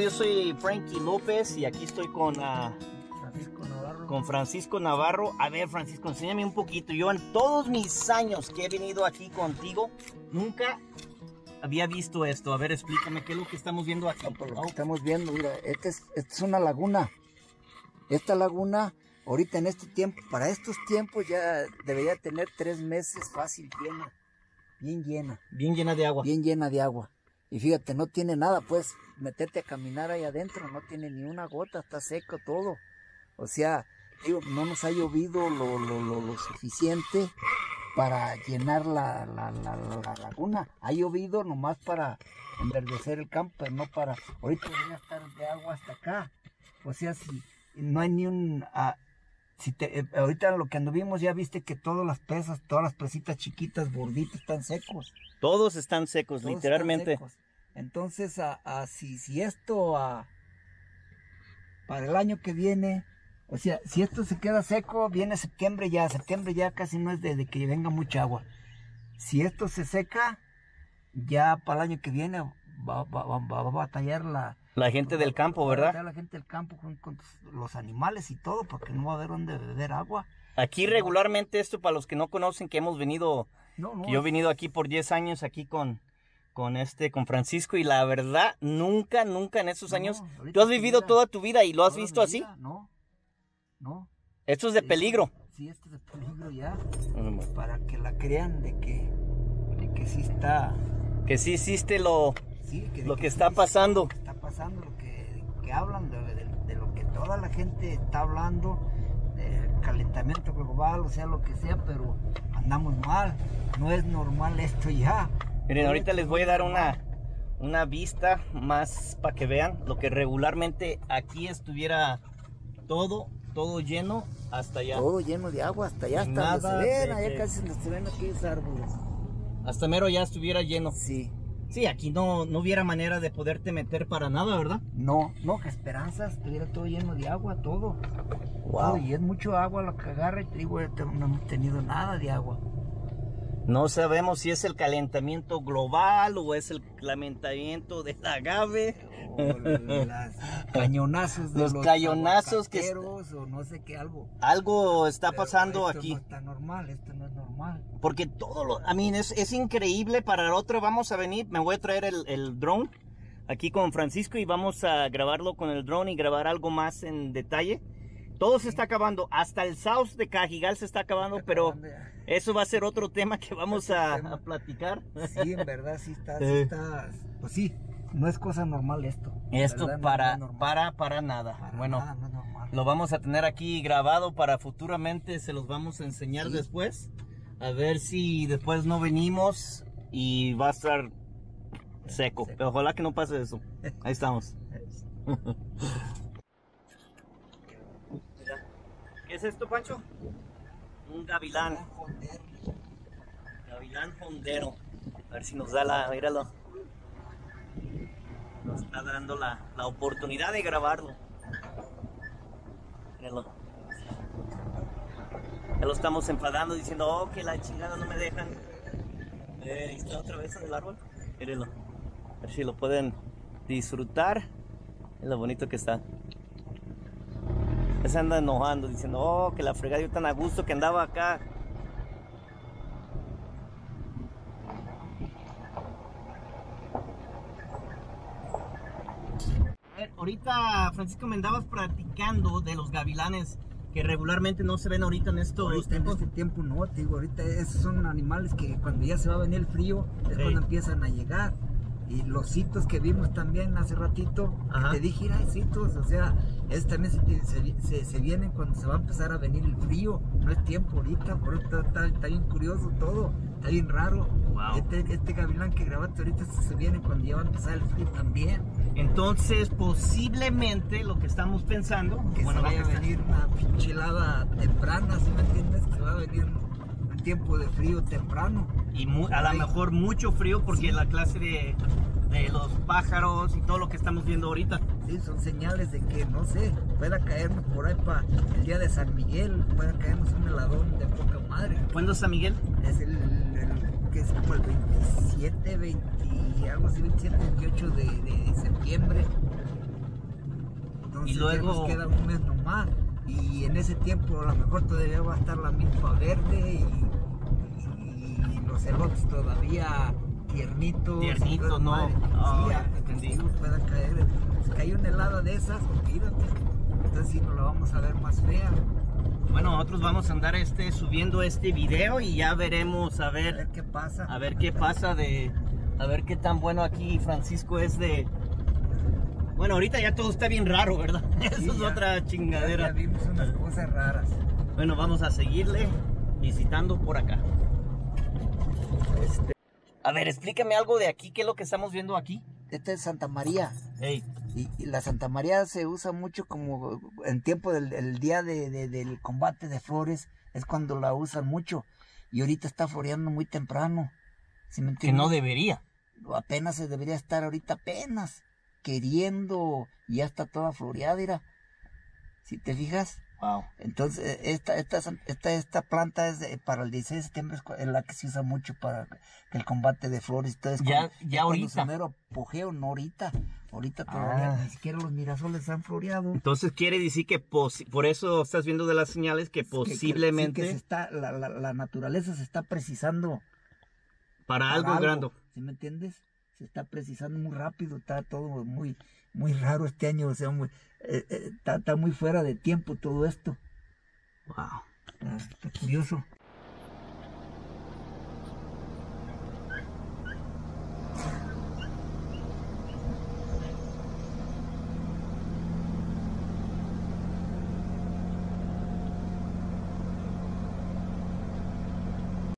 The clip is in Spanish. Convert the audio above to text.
yo soy Frankie López y aquí estoy con, uh, Francisco Navarro. con Francisco Navarro. A ver, Francisco, enséñame un poquito. Yo en todos mis años que he venido aquí contigo, nunca había visto esto. A ver, explícame qué es lo que estamos viendo aquí. No, por lo que estamos viendo, mira, esta es, esta es una laguna. Esta laguna, ahorita en este tiempo, para estos tiempos ya debería tener tres meses fácil llena. Bien llena, Bien llena de agua. bien llena de agua. Y fíjate, no tiene nada, pues meterte a caminar ahí adentro, no tiene ni una gota, está seco todo. O sea, digo, no nos ha llovido lo, lo, lo, lo suficiente para llenar la, la, la, la laguna. Ha llovido nomás para enverdecer el campo, pero no para... Ahorita debería estar de agua hasta acá. O sea, si no hay ni un... ah, si te, eh, ahorita lo que anduvimos ya viste que todas las presas, todas las presitas chiquitas, gorditas, están secos. Todos están secos, Todos literalmente. están secos. Entonces, a, a- si, si esto a, para el año que viene, o sea, si esto se queda seco, viene septiembre ya, septiembre ya casi no es de, de que venga mucha agua. Si esto se seca, ya para el año que viene va, va- va- va a batallar la, La gente del campo, va a ¿verdad? la gente del campo con, con los animales y todo, porque no va a haber dónde beber agua. Aquí regularmente esto, para los que no conocen, que hemos venido, No, no, que yo he venido aquí por 10 años, aquí con, con este, con Francisco, y la verdad, nunca, nunca en esos No, años, tú has vivido vida- toda tu vida y lo has visto así. vida, No, no. Esto es de Sí. peligro. Sí, esto es de peligro ya. para que la crean de que, de que sí está, Que sí hiciste lo, sí, que, lo que sí está está- pasando. lo que está pasando, lo que, que hablan de, de- de lo que toda la gente está hablando, del calentamiento global, o sea, lo que sea, pero andamos mal, no es normal esto ya. Miren, ahorita es les voy a dar una, una vista más para que vean lo que regularmente aquí estuviera todo, todo lleno hasta allá. Todo lleno de agua, hasta allá, hasta donde Nada se ven, de allá casi donde se ven aquellos árboles. Hasta mero ya estuviera lleno. Sí, Sí, aquí no, no hubiera manera de poderte meter para nada, ¿verdad? no, no, que esperanzas, estuviera todo lleno de agua, todo. Wow. Todo, y es mucho agua lo que agarra y te digo, no hemos tenido nada de agua. No sabemos si es el calentamiento global o es el calentamiento del agave. o las cañonazos de Los los, cañonazos que o no sé qué algo. Algo está Pero pasando esto aquí. No está normal, esto no es normal. Porque todo lo, a mí es, es increíble. Para el otro vamos a venir, me voy a traer el, el drone aquí con Francisco y vamos a grabarlo con el drone y grabar algo más en detalle. Todo se está acabando, hasta el South de Cajigal se está acabando, pero eso va a ser otro tema que vamos a, a platicar. Sí, en verdad sí está, sí Eh. está, pues sí, no es cosa normal esto. Esto verdad no para, es para, para nada. Para bueno, nada, no es normal. lo vamos a tener aquí grabado para futuramente, se los vamos a enseñar Sí. después. A ver si después no venimos y va a estar seco. Seco. Pero ojalá que no pase eso. Ahí estamos. ¿Qué es esto, Pancho? Un gavilán. Gavilán hondero. A ver si nos da la. Míralo. Nos está dando la, la oportunidad de grabarlo. Míralo. Ya lo estamos enfadando diciendo, oh, que la chingada no me dejan. Eh, está otra vez en el árbol. Mírenlo. A ver si lo pueden disfrutar. Es lo bonito que está. Ya se anda enojando diciendo, oh, que la fregada yo tan a gusto que andaba acá. A ver, ahorita Francisco me andabas platicando de los gavilanes que regularmente no se ven ahorita en estos Ahorita en tiempos. este tiempo no, te digo, ahorita esos son animales que cuando ya se va a venir el frío es Sí. cuando empiezan a llegar. Y los citos que vimos también hace ratito, Ajá. te dije, "Mira, hay citos, o sea, es también se, se- se- se vienen cuando se va a empezar a venir el frío, no es tiempo ahorita, por está, está- está bien curioso todo, está bien raro. Wow. Este, este gavilán que grabaste ahorita se viene cuando ya va a empezar el frío también, Entonces, posiblemente lo que estamos pensando, que bueno, se vaya a está- venir una pinche helada temprana, ¿sí me entiendes? Que va a venir tiempo de frío temprano. y mu- a lo mejor mucho frío porque la clase de, de los pájaros y todo lo que estamos viendo ahorita. Sí, son señales de que, no sé, pueda caernos por ahí para el día de San Miguel, pueda caernos un heladón de poca madre. ¿Cuándo es San Miguel? Es el, el- que es como el 27, 20, algo así, 27, 28 de, de septiembre. Entonces Y luego- ya nos queda un mes nomás. Y en ese tiempo a lo mejor todavía va a estar la milpa verde y, y los elotes todavía tiernitos. Tiernitos, ¿no? madre. Sí, entendí. sí pueda caer. Si cae una helada de esas, olvídate. Entonces sí nos la vamos a ver más fea. Bueno, nosotros vamos a andar este subiendo este video y ya veremos a A ver ver qué pasa. a ver qué pasa de a ver qué tan bueno aquí Francisco es de Bueno, ahorita ya todo está bien raro, ¿verdad? Eso Sí, es ya. otra chingadera. ya vimos unas cosas raras. Bueno, vamos a seguirle visitando por acá. Este, A ver, explícame algo de aquí, ¿qué es lo que estamos viendo aquí? Esta es Santa María. Hey, Y, y la Santa María se usa mucho como en tiempo del el día de- de- del combate de flores, es cuando la usan mucho. Y ahorita está floreando muy temprano. ¿sí me que no debería. Apenas se debería estar ahorita apenas queriendo, y ya está toda floreada, mira. Si te fijas. Wow. Entonces, esta, esta, esta, esta planta es de- para el 16 de septiembre, es la que se usa mucho para el combate de flores. Entonces, Ya- cuando- ya ahorita. su mero apogeo, no ahorita. Ahorita todavía Ah. ni siquiera los mirasoles han floreado. Entonces quiere decir que por eso estás viendo de las señales que Que- que- posiblemente sí, que se está, la, la, la naturaleza se está precisando para para algo grande. ¿Sí me entiendes? Se está precisando muy rápido, está todo muy, muy raro este año, o sea, muy, eh, eh, está, está muy fuera de tiempo todo esto. Wow. Ah, está curioso.